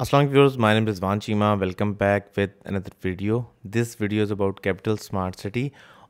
Assalamualaikum viewers, my name is Van Chima. Welcome back with another video. This video is about Capital Smart City.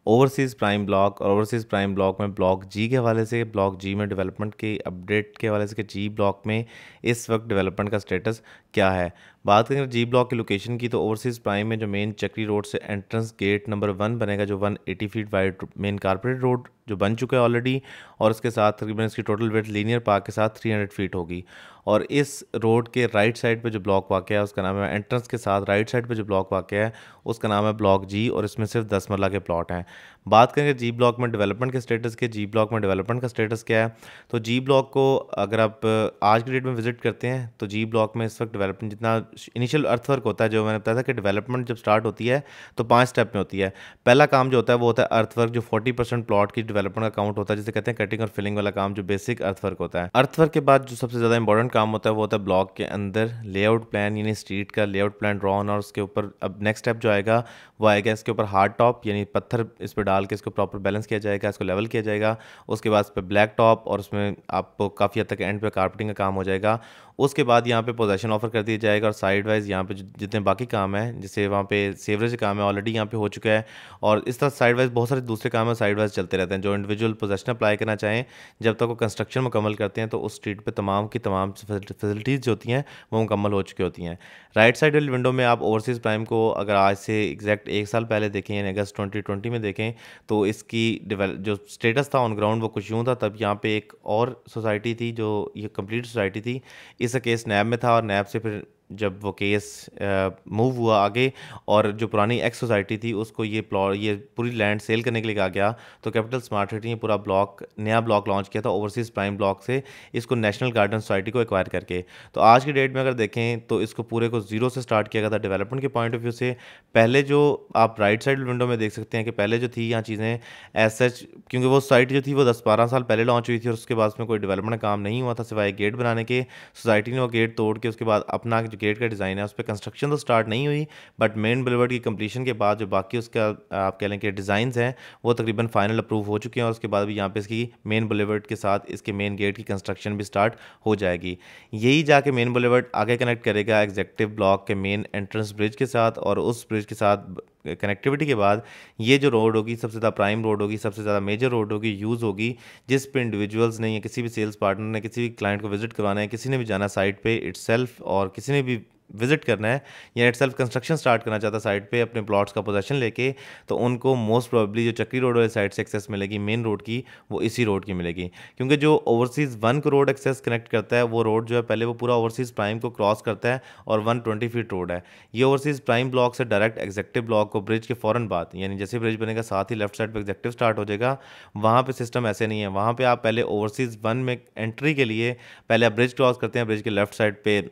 Overseas prime block और overseas prime block में block जी के हवाले से block जी में development के update के हवाले से कि जी ब्लॉक में इस वक्त डेवलपमेंट का स्टेटस क्या है बात करें जी ब्लॉक की लोकेशन की तो ओवरसीज़ प्राइम में जो मेन चक्री रोड से एंट्रेंस गेट नंबर वन बनेगा, जो one eighty feet wide main corporate road जो बन चुका है ऑलरेडी और उसके साथ तकरीबन इसकी टोटल वेट लीनियर पार्क के साथ 300 फीट होगी। और इस रोड के राइट साइड पे जो ब्लॉक वाक़ है, उसका नाम है एंट्रेंस के साथ राइट साइड पे जो ब्लॉक वाक़ है, उसका नाम है ब्लॉक जी और इसमें सिर्फ़ दस मरला के प्लॉट हैं। बात करेंगे जी ब्लॉक में डेवलपमेंट के स्टेटस के जी ब्लॉक में डेवलपमेंट का स्टेटस क्या है तो जी ब्लॉक को अगर आप आज की डेट में विज़िट करते हैं तो जी ब्लॉक में इस वक्त डेवलपमेंट जितना इनिशियल अर्थवर्क होता है, जो मैंने बताया था कि डेवलपमेंट जब स्टार्ट होती है तो पाँच स्टेप में होती है। पहला काम जो होता है, वो होता है अर्थवर्क जो फोर्टी परसेंट प्लॉट की डेवलपमेंट का काउंट होता है, जिसे कहते हैं कटिंग और फिलिंग वाला काम, जो बेसिक अर्थवर्क होता है। अर्थवर्क के बाद जो सबसे ज़्यादा इंपॉर्टेंट काम होता है, वो होता है ब्लॉक के अंदर लेआउट प्लान यानी स्ट्रीट का लेआउट प्लान ड्रॉ होना, और उसके ऊपर अब नेक्स्ट स्टेप जो आएगा, वो आएगा इसके ऊपर हार्ड टॉप यानी पत्थर इस पर डाल के इसको प्रॉपर बैलेंस किया जाएगा, इसको लेवल किया जाएगा। उसके बाद इस पर ब्लैक टॉप और उसमें आपको काफ़ी हद तक एंड पे कारपेटिंग का काम हो जाएगा। उसके बाद यहाँ पे पोजेशन ऑफ़र कर दिया जाएगा, और साइड वाइज यहाँ पे जितने बाकी काम है, जैसे वहाँ पे सेवरेज काम है ऑलरेडी यहाँ पे हो चुका है, और इस तरह साइड वाइज बहुत सारे दूसरे काम है साइड वाइज चलते रहते हैं, जो इंडिविजुअल पोजेशन अप्लाई करना चाहें, जब तक वो कंस्ट्रक्शन मुकम्मल करते हैं तो उस स्ट्रीट पर तमाम की तमाम फैसिलिटीज़ जो होती हैं, वो मुकम्मल हो चुकी होती हैं। राइट साइड वाली विंडो में आप ओवरसीज़ प्राइम को अगर आज से एग्जैक्ट एक साल पहले देखें, यानी अगस्त ट्वेंटी ट्वेंटी में देखें तो इसकी जो स्टेटस था ऑन ग्राउंड वो कुछ यूँ था, तब यहाँ पे एक और सोसाइटी थी, जो ये कंप्लीट सोसाइटी थी, इस केस नैब में था, और नैब से फिर जब वो केस मूव हुआ आगे और जो पुरानी एक्स सोसाइटी थी उसको ये प्लॉट ये पूरी लैंड सेल करने के लिए कहा गया तो कैपिटल स्मार्ट सिटी ने पूरा ब्लॉक, नया ब्लॉक लॉन्च किया था ओवरसीज़ प्राइम ब्लॉक से इसको नेशनल गार्डन सोसाइटी को एक्वायर करके। तो आज की डेट में अगर देखें तो इसको पूरे को ज़ीरो से स्टार्ट किया गया था डेवलपमेंट के पॉइंट ऑफ़ व्यू से। पहले जो आप राइट साइड विंडो में देख सकते हैं कि पहले जो थी यहाँ चीज़ें एज सच क्योंकि वो सोसाइटी जो थी वो दस बारह साल पहले लॉन्च हुई थी और उसके बाद उसमें कोई डेवलपमेंट काम नहीं हुआ था सिवाय गेट बनाने के। सोसाइटी ने वो गेट तोड़ के उसके बाद अपना गेट का डिज़ाइन है, उस पर कंस्ट्रक्शन तो स्टार्ट नहीं हुई बट मेन बिलवर्ड की कंप्लीशन के बाद जो बाकी उसका, आप कह लें कि डिज़ाइन हैं, वो तकरीबन फाइनल अप्रूव हो चुके हैं और उसके बाद भी यहाँ पे इसकी मेन बुलेवर्ड के साथ इसके मेन गेट की कंस्ट्रक्शन भी स्टार्ट हो जाएगी। यही जाके मेन बुलेवर्ड आगे कनेक्ट करेगा एग्जेक्टिव ब्लॉक के मेन एंट्रेंस ब्रिज के साथ और उस ब्रिज के साथ कनेक्टिविटी के बाद ये जो रोड होगी, सबसे ज़्यादा प्राइम रोड होगी, सबसे ज़्यादा मेजर रोड होगी यूज़ होगी जिस पे इंडिविजुअल्स ने या किसी भी सेल्स पार्टनर ने, किसी भी क्लाइंट को विज़िट करवाना है, किसी ने भी जाना साइट पे इट्स और किसी ने भी विज़िट करना है, या इट सेल्फ कंस्ट्रक्शन स्टार्ट करना चाहता है साइड पे अपने प्लॉट्स का पोजेशन लेके तो उनको मोस्ट प्रोबेबली जो चक्री रोड वाली साइड से एक्सेस मिलेगी मेन रोड की, वो इसी रोड की मिलेगी। क्योंकि जो ओवरसीज़ वन को रोड एक्सेस कनेक्ट करता है, वो रोड जो है, पहले वो पूरा ओवरसीज़ प्राइम को क्रॉस करता है और वन ट्वेंटी फीट रोड है। ये ओवरसीज़ प्राइम ब्लॉक से डायरेक्ट एग्जेक्टिव ब्लॉक को ब्रिज के फ़ौरन बाद, यानी जैसे ब्रिज बनेगा, साथ ही लेफ़्ट साइड पर एग्जेक्टिव स्टार्ट हो जाएगा, वहाँ पर सिस्टम ऐसे नहीं है। वहाँ पर आप पहले ओवरसीज़ वन में एंट्री के लिए, पहले आप ब्रिज क्रॉस करते हैं ब्रिज के लेफ़्ट साइड पर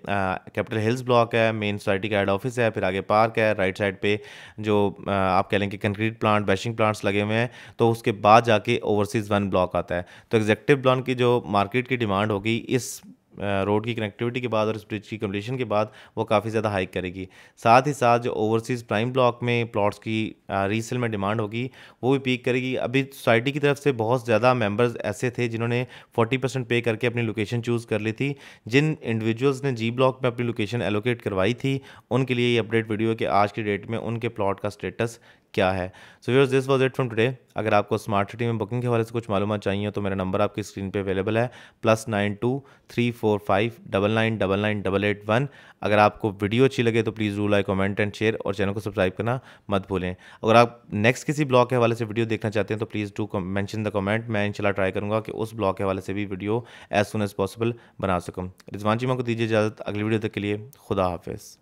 कैपिटल हिल्स ब्लॉक है मेन सोसाइटी का हेड ऑफ़िस है, फिर आगे पार्क है राइट साइड पे जो आप कह लेंगे कंक्रीट प्लांट बैशिंग प्लांट्स लगे हुए हैं तो उसके बाद जाके ओवरसीज़ वन ब्लॉक आता है। तो एग्जेक्टिव प्लान की जो मार्केट की डिमांड होगी, इस रोड की कनेक्टिविटी के बाद और इस ब्रिज की कम्पलीशन के बाद वो काफ़ी ज़्यादा हाइक करेगी। साथ ही साथ जो ओवरसीज़ प्राइम ब्लॉक में प्लॉट्स की रीसेल में डिमांड होगी, वो भी पीक करेगी। अभी सोसाइटी की तरफ़ से बहुत ज़्यादा मेंबर्स ऐसे थे जिन्होंने 40 परसेंट पे करके अपनी लोकेशन चूज़ कर ली थी, जिन इंडिविजुअल्स ने जी ब्लॉक में अपनी लोकेशन एलोकेट करवाई थी, उनके लिए ये अपडेट वीडियो कि आज की डेट में उनके प्लॉट का स्टेटस क्या है? So viewers this was it from today अगर आपको स्मार्ट सिटी में बुकिंग के हवाले से कुछ मालूम चाहिए तो मेरा नंबर आपकी स्क्रीन पे अवेलेबल है। Plus nine two three four five double nine double nine double eight one अगर आपको वीडियो अच्छी लगे तो प्लीज़ रू लाइक कमेंट एंड शेयर और चैनल को सब्सक्राइब करना मत भूलें। अगर आप नेक्स्ट किसी ब्लॉग के हवाले से वीडियो देखना चाहते हैं तो please do mention the comment मैं इंशाल्लाह ट्राई करूँगा कि उस ब्लॉग के हवाले से भी video as soon as possible बना सकूँ। रिजवान चीमा को दीजिए इजाज़त। अगली वीडियो तक के लिए खुदा हाफिज़।